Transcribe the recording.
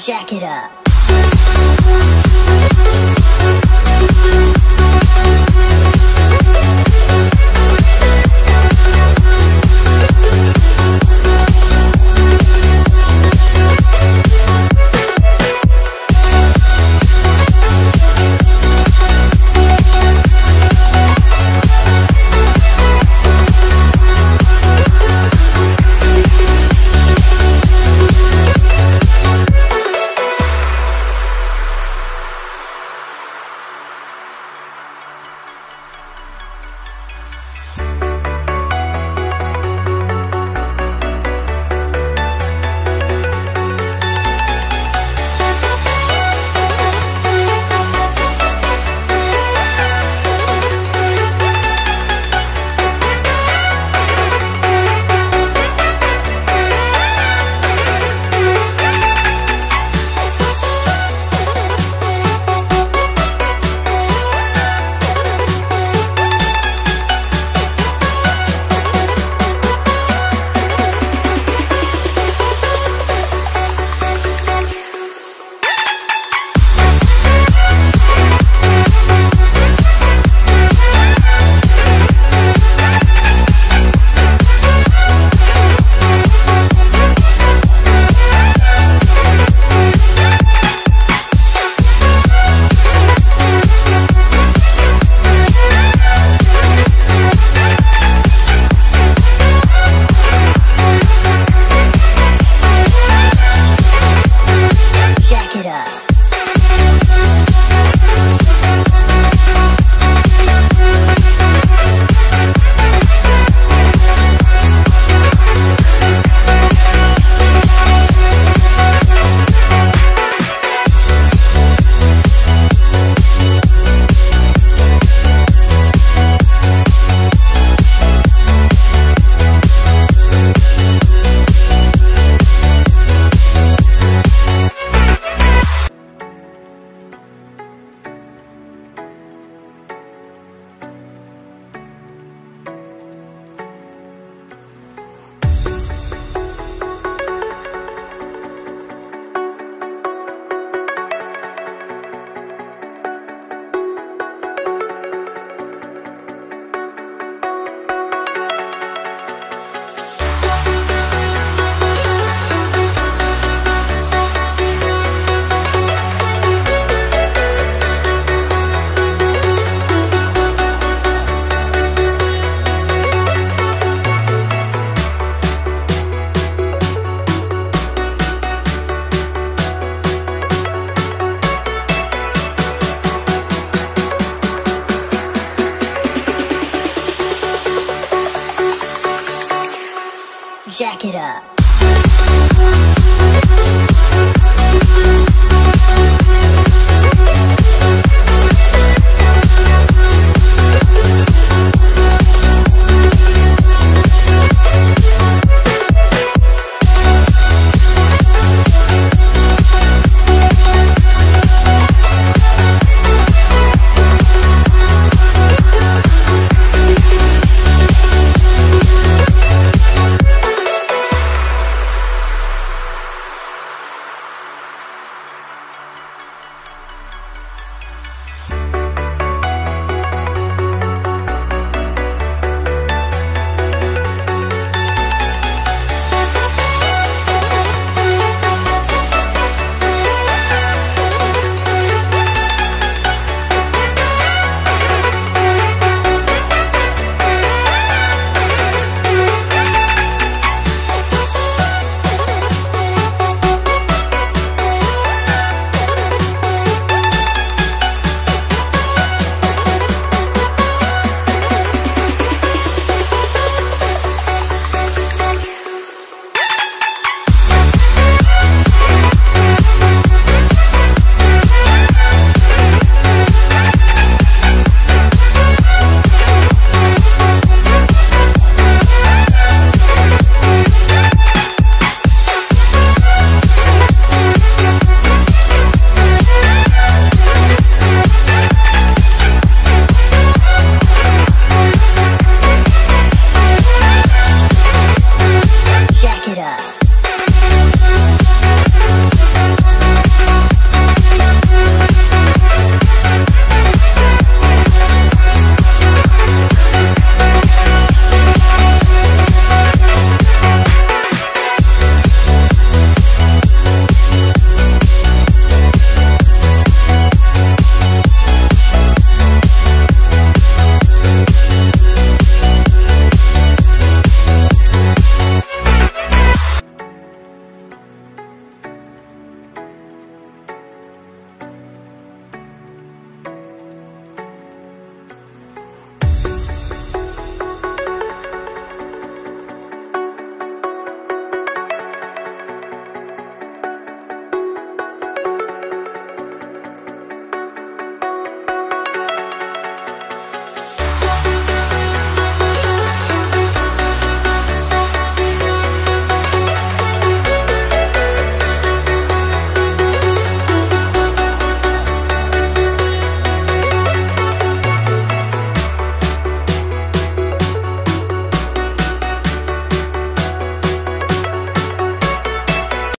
Jack it up. Jack it up.